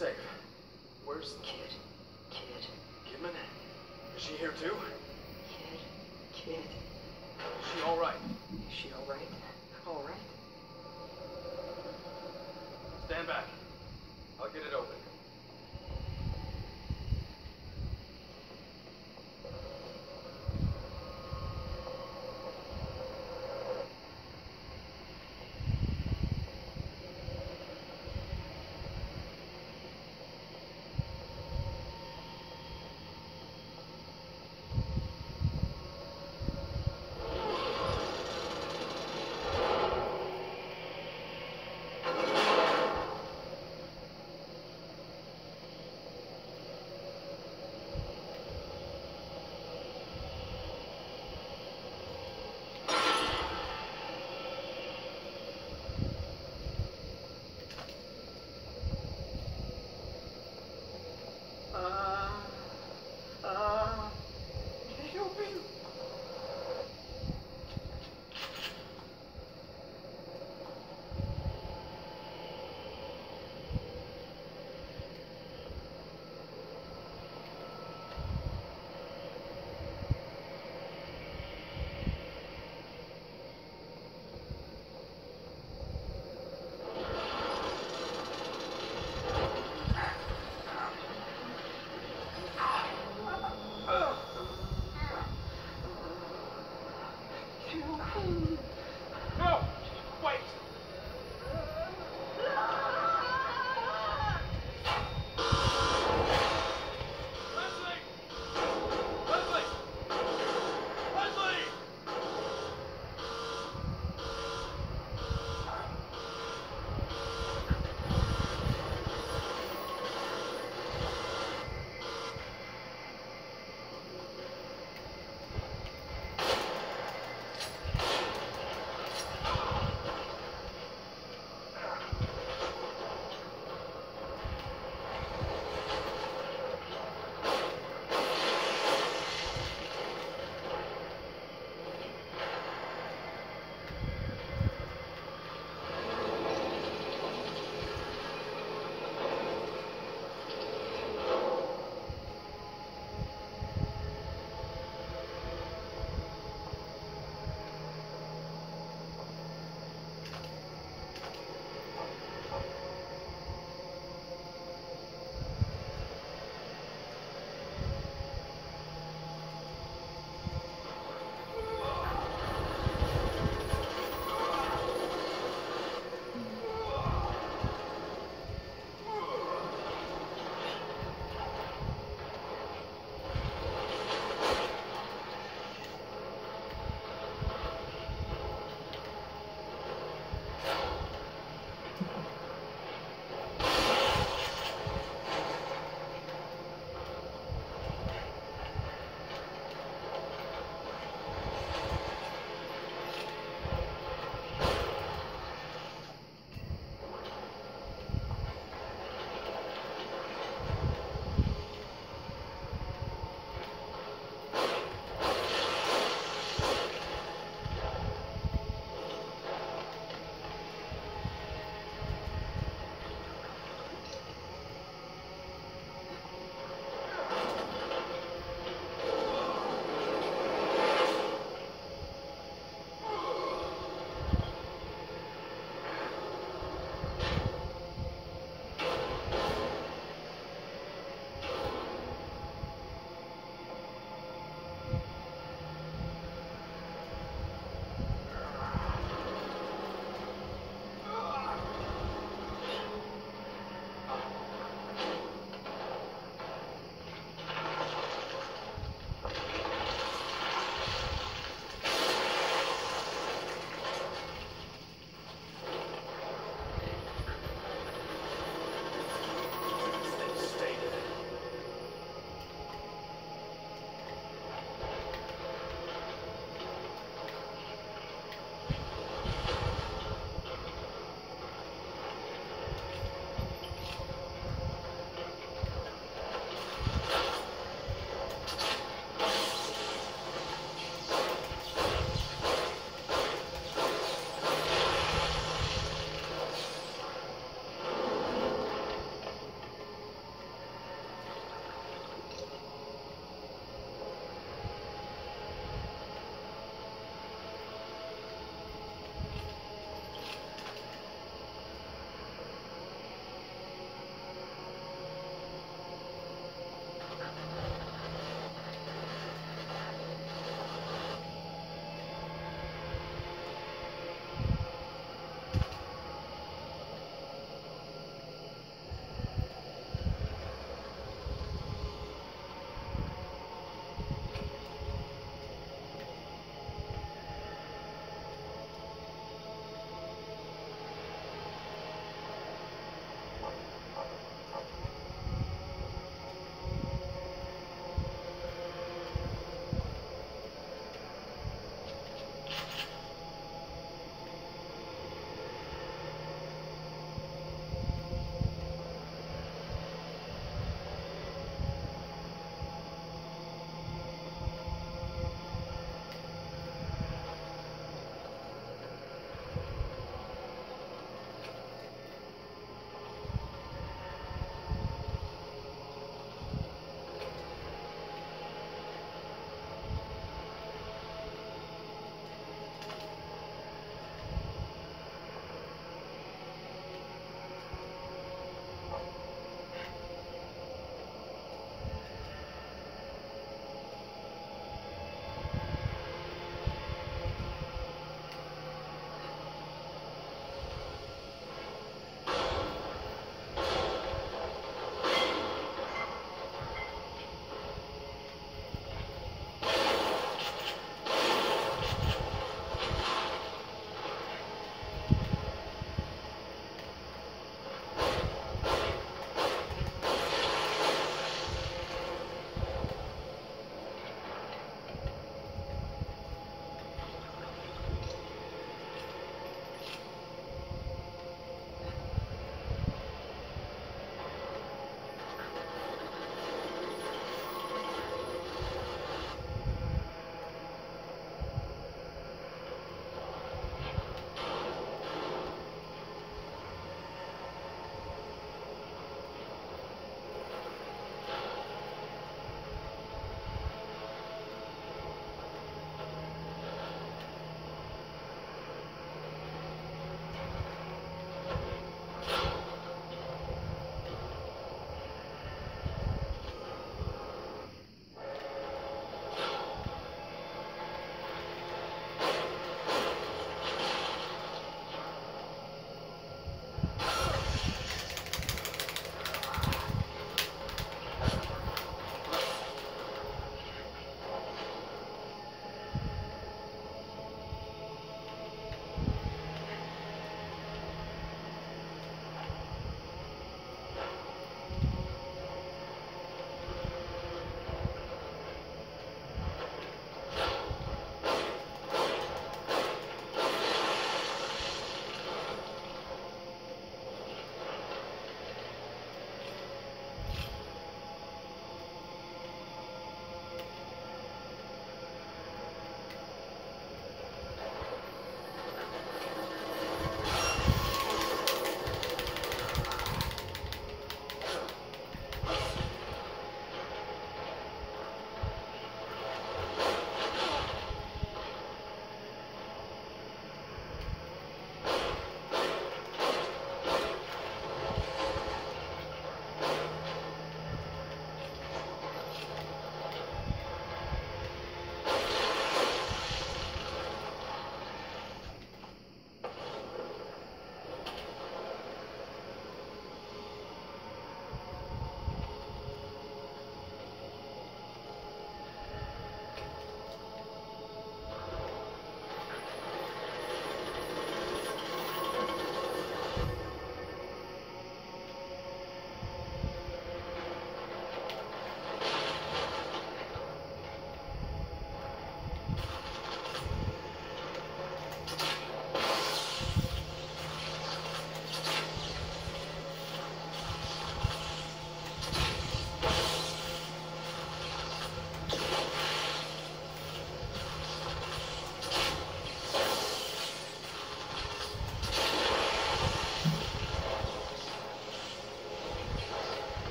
Safe. Where's Kid. Kid. Kidman? Is she here too? Kid. Kid. Is she all right? Is she alright? Alright? Stand back. I'll get it open.